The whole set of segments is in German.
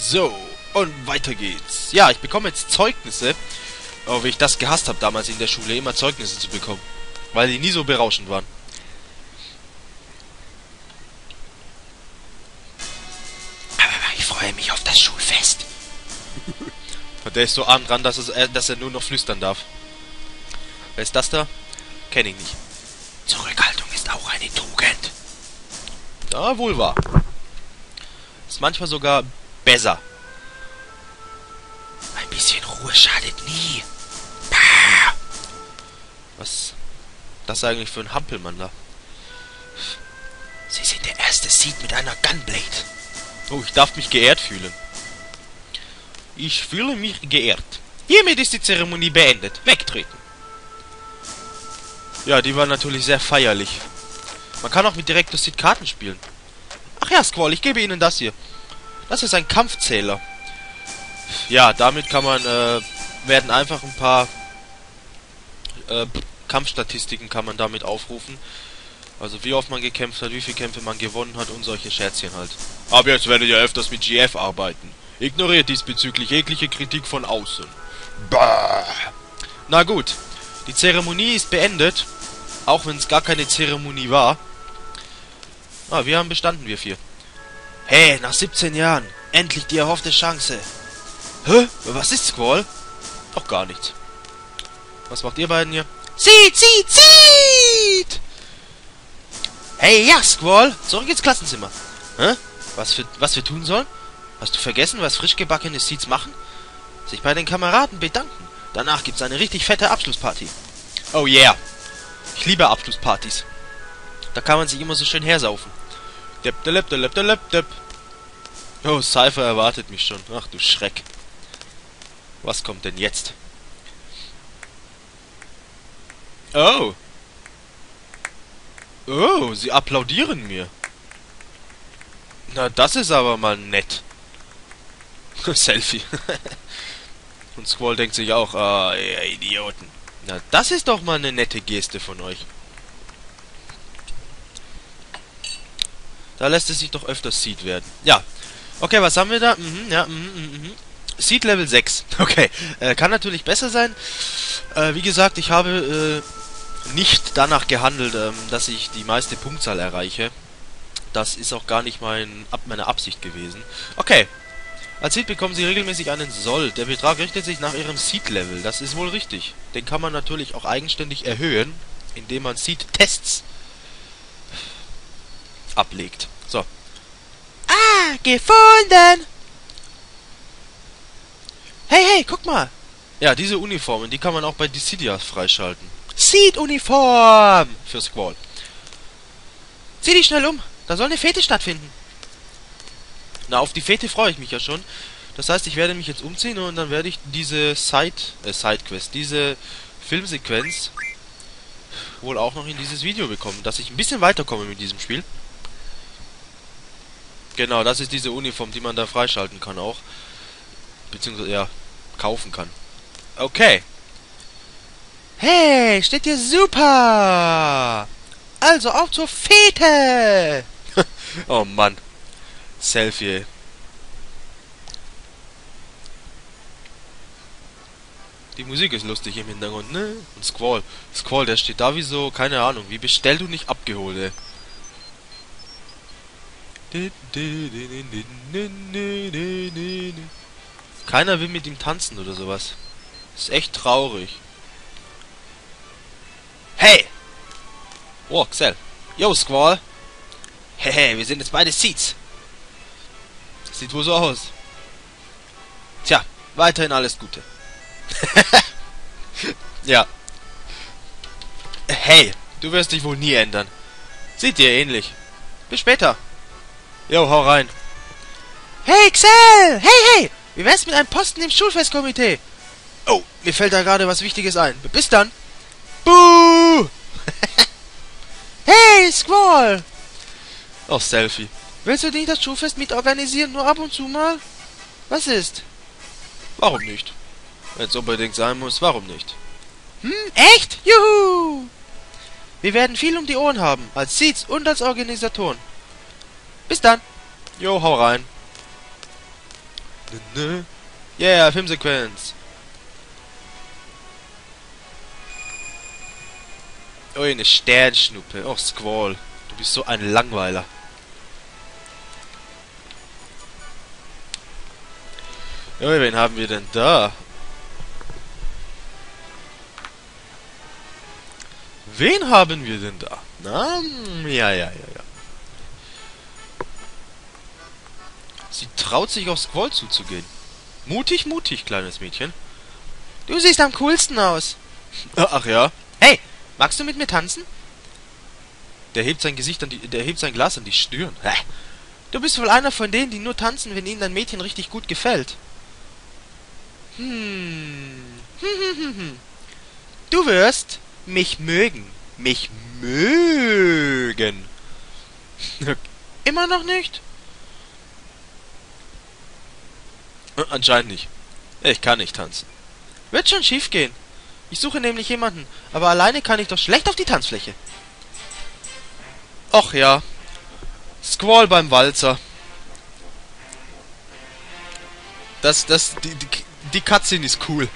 So, und weiter geht's. Ja, ich bekomme jetzt Zeugnisse. Oh, wie ich das gehasst habe damals in der Schule, immer Zeugnisse zu bekommen. Weil die nie so berauschend waren. Ich freue mich auf das Schulfest. Der ist so arm dran, dass, es, äh, dass er nur noch flüstern darf. Wer ist das da? Kenn ich nicht. Zurückhaltung ist auch eine Tugend. Ja, wohl wahr. Ist manchmal sogar besser. Ein bisschen Ruhe schadet nie. Was das eigentlich für ein Hampelmann da? Sie sind der erste Seed mit einer Gunblade. Oh, ich darf mich geehrt fühlen. Ich fühle mich geehrt. Hiermit ist die Zeremonie beendet. Wegtreten. Ja, die war natürlich sehr feierlich. Man kann auch mit Direktor Seed Karten spielen. Ach ja, Squall, ich gebe Ihnen das hier. Das ist ein Kampfzähler. Ja, damit kann man, äh, werden einfach ein paar äh, Kampfstatistiken kann man damit aufrufen. Also wie oft man gekämpft hat, wie viele Kämpfe man gewonnen hat und solche Scherzchen halt. Aber jetzt werdet ihr öfters mit GF arbeiten. Ignoriert diesbezüglich jegliche Kritik von außen. Bah. Na gut, die Zeremonie ist beendet, auch wenn es gar keine Zeremonie war. Ah, wir haben bestanden, wir vier. Hey, nach 17 Jahren, endlich die erhoffte Chance. Hä? Was ist Squall? Doch gar nichts. Was macht ihr beiden hier? Zieht, zieht, zieht! Hey, ja, Squall, zurück ins Klassenzimmer. Hä? Was, für, was wir tun sollen? Hast du vergessen, was frisch gebackene Seeds machen? Sich bei den Kameraden bedanken. Danach gibt's eine richtig fette Abschlussparty. Oh yeah. Ich liebe Abschlusspartys. Da kann man sich immer so schön hersaufen. Depp, depp, depp, depp, depp. Oh, Cypher erwartet mich schon. Ach du Schreck. Was kommt denn jetzt? Oh. Oh, sie applaudieren mir. Na, das ist aber mal nett. Selfie. Und Squall denkt sich auch, ah, ihr Idioten. Na, das ist doch mal eine nette Geste von euch. Da lässt es sich doch öfters Seed werden. Ja. Okay, was haben wir da? Mhm, ja, mhm, mhm, mhm. Seed Level 6. Okay. Äh, kann natürlich besser sein. Äh, wie gesagt, ich habe äh, nicht danach gehandelt, ähm, dass ich die meiste Punktzahl erreiche. Das ist auch gar nicht mein, ab, meine Absicht gewesen. Okay. Als Seed bekommen Sie regelmäßig einen Soll. Der Betrag richtet sich nach Ihrem Seed-Level. Das ist wohl richtig. Den kann man natürlich auch eigenständig erhöhen, indem man Seed-Tests ablegt. So. Ah, gefunden! Hey, hey, guck mal! Ja, diese Uniformen, die kann man auch bei Dissidia freischalten. Seed-Uniform! Für Squall. Zieh dich schnell um! Da soll eine Fete stattfinden. Na, auf die Fete freue ich mich ja schon. Das heißt, ich werde mich jetzt umziehen und dann werde ich diese Side, äh, Sidequest, diese Filmsequenz wohl auch noch in dieses Video bekommen, dass ich ein bisschen weiterkomme mit diesem Spiel. Genau, das ist diese Uniform, die man da freischalten kann auch. Beziehungsweise, ja, kaufen kann. Okay. Hey, steht dir super! Also auf zur Fete! oh Mann. Selfie. Die Musik ist lustig im Hintergrund, ne? Und Squall. Squall, der steht da wie so, keine Ahnung, wie bestellt und nicht abgeholt, ey. Keiner will mit ihm tanzen oder sowas. Ist echt traurig. Hey! Oh, Xel. Yo, Squall. Hehe, wir sind jetzt beide Seeds. Sieht wohl so aus. Tja, weiterhin alles Gute. ja. Hey, du wirst dich wohl nie ändern. Sieht dir ähnlich. Bis später. Jo, hau rein. Hey, Xel! Hey, hey! Wie wär's mit einem Posten im Schulfestkomitee? Oh, mir fällt da gerade was Wichtiges ein. Bis dann. Buh! hey, Squall! Oh, Selfie. Willst du nicht das Schulfest mitorganisieren, nur ab und zu mal? Was ist? Warum nicht? Wenn es unbedingt sein muss, warum nicht? Hm, echt? Juhu! Wir werden viel um die Ohren haben, als Seeds und als Organisatoren. Bis dann. Jo, hau rein. Nö. Yeah, Filmsequenz. Oh, eine Sternschnuppe. Oh, Squall. Du bist so ein Langweiler. Ja, wen haben wir denn da? Wen haben wir denn da? Na, ja, ja, ja, Sie traut sich auf Squall zuzugehen. Mutig, mutig, kleines Mädchen. Du siehst am coolsten aus. Ach ja. Hey, magst du mit mir tanzen? Der hebt sein Gesicht an die, der hebt sein Glas an die Stirn. Hä? Du bist wohl einer von denen, die nur tanzen, wenn ihnen ein Mädchen richtig gut gefällt. Hm. Du wirst mich mögen. Mich mögen. Immer noch nicht? Äh, anscheinend nicht. Ich kann nicht tanzen. Wird schon schief gehen. Ich suche nämlich jemanden, aber alleine kann ich doch schlecht auf die Tanzfläche. Och ja. Squall beim Walzer. Das, das, die, die, die Cutscene ist cool.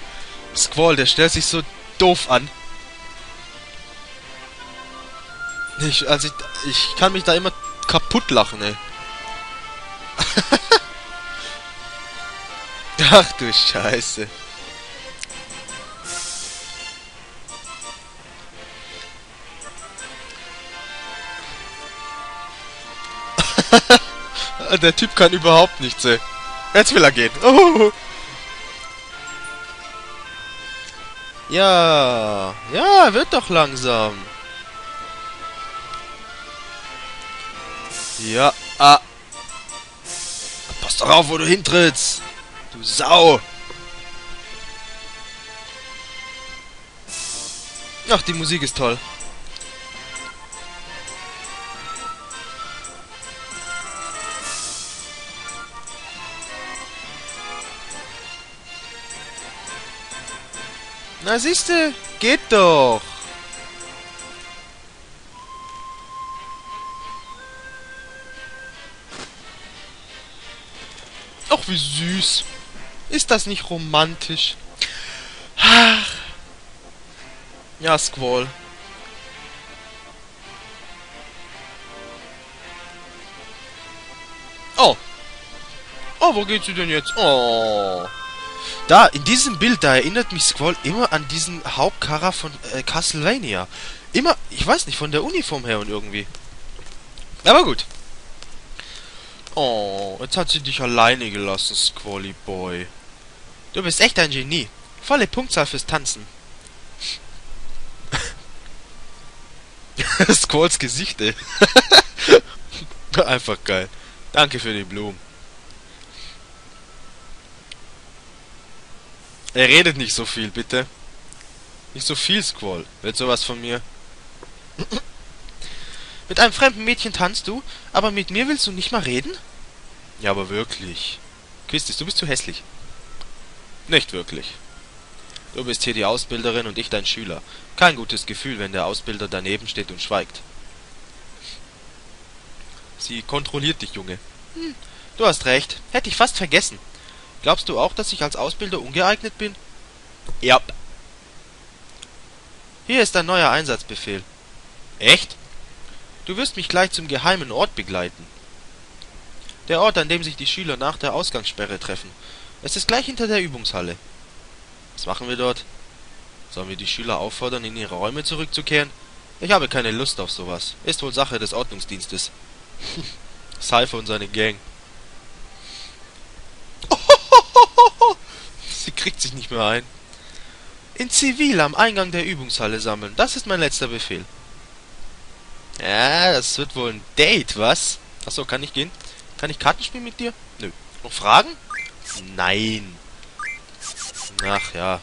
Squall, der stellt sich so doof an. Ich, also ich, ich kann mich da immer kaputt lachen, ey. Ach du Scheiße. Der Typ kann überhaupt nichts, ey. Jetzt will er gehen. Oh. Ja, ja, wird doch langsam. Ja, ah. Pass doch auf, wo du hintrittst. Du Sau. Ach, die Musik ist toll. Na siehste, geht doch. Ach, wie süß. Ist das nicht romantisch? Ach. Ja, Squall. Oh. Oh, wo geht sie denn jetzt? Oh. Da, in diesem Bild, da erinnert mich Squall immer an diesen Hauptcharakter von äh, Castlevania. Immer, ich weiß nicht, von der Uniform her und irgendwie. Aber gut. Oh, jetzt hat sie dich alleine gelassen, Squally Boy. Du bist echt ein Genie. Volle Punktzahl fürs Tanzen. Squalls Gesicht, ey. Einfach geil. Danke für die Blumen. Er redet nicht so viel, bitte. Nicht so viel, Squall. Wird sowas von mir. Mit einem fremden Mädchen tanzt du, aber mit mir willst du nicht mal reden? Ja, aber wirklich. Quistis, du bist zu hässlich. Nicht wirklich. Du bist hier die Ausbilderin und ich dein Schüler. Kein gutes Gefühl, wenn der Ausbilder daneben steht und schweigt. Sie kontrolliert dich, Junge. Hm, du hast recht. Hätte ich fast vergessen. Glaubst du auch, dass ich als Ausbilder ungeeignet bin? Ja. Hier ist ein neuer Einsatzbefehl. Echt? Du wirst mich gleich zum geheimen Ort begleiten. Der Ort, an dem sich die Schüler nach der Ausgangssperre treffen. Es ist gleich hinter der Übungshalle. Was machen wir dort? Sollen wir die Schüler auffordern, in ihre Räume zurückzukehren? Ich habe keine Lust auf sowas. Ist wohl Sache des Ordnungsdienstes. Cypher und seine Gang. Sie kriegt sich nicht mehr ein. In Zivil am Eingang der Übungshalle sammeln. Das ist mein letzter Befehl. Ja, das wird wohl ein Date, was? Achso, kann ich gehen? Kann ich Karten spielen mit dir? Nö. Noch Fragen? Nein. Ach ja.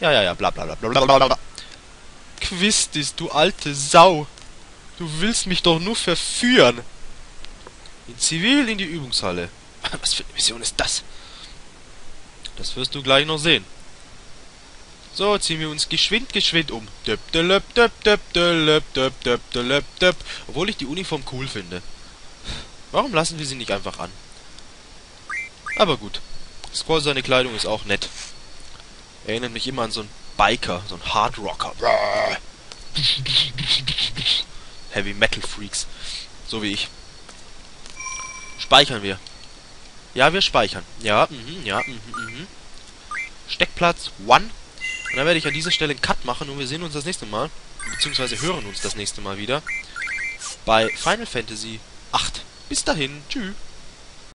Ja, ja, ja, bla bla bla bla bla bla. Quistis, du alte Sau. Du willst mich doch nur verführen. In Zivil in die Übungshalle. Was für eine Mission ist das? Das wirst du gleich noch sehen. So, ziehen wir uns geschwind, geschwind um. Obwohl ich die Uniform cool finde. Warum lassen wir sie nicht einfach an? Aber gut. Squall, seine Kleidung ist auch nett. Erinnert mich immer an so einen Biker, so einen Hardrocker. Heavy Metal Freaks. So wie ich. Speichern wir. Ja, wir speichern. Ja, mhm, ja, mhm, mhm. Steckplatz 1. Und dann werde ich an dieser Stelle einen Cut machen und wir sehen uns das nächste Mal, beziehungsweise hören uns das nächste Mal wieder bei Final Fantasy 8. Bis dahin, tschüss.